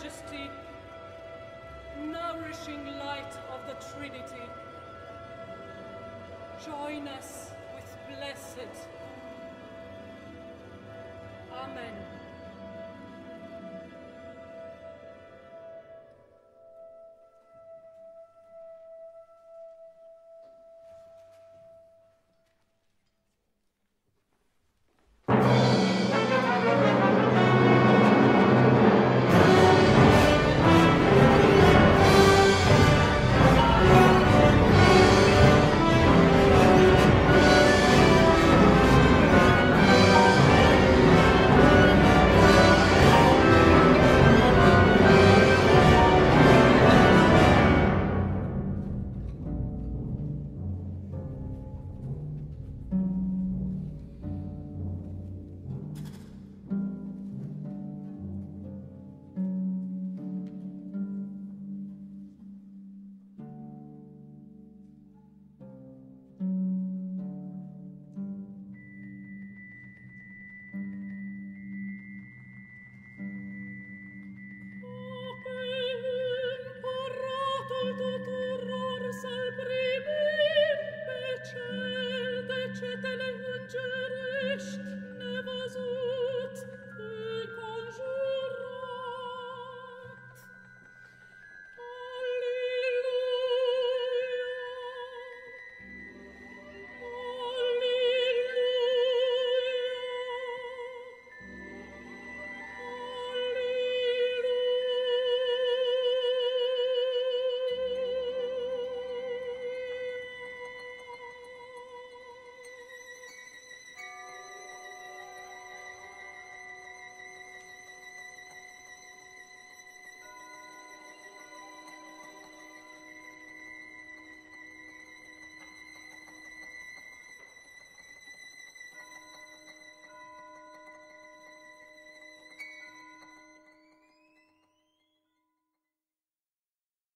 majesty, nourishing light of the Trinity, join us with blessed. Amen.